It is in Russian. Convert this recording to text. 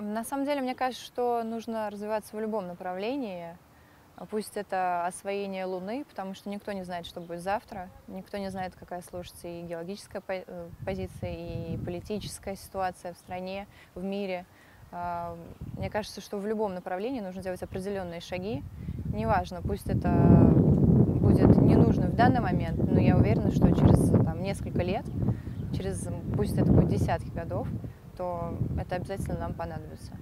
На самом деле, мне кажется, что нужно развиваться в любом направлении. А Пусть это освоение Луны, потому что никто не знает, что будет завтра. Никто не знает, какая сложится и геологическая э, позиция, и политическая ситуация в стране, в мире. А, Мне кажется, что в любом направлении нужно делать определенные шаги. Неважно, пусть это будет не нужно в данный момент, но я уверена, что через там, несколько лет, через, пусть это будет десятки годов, то это обязательно нам понадобится.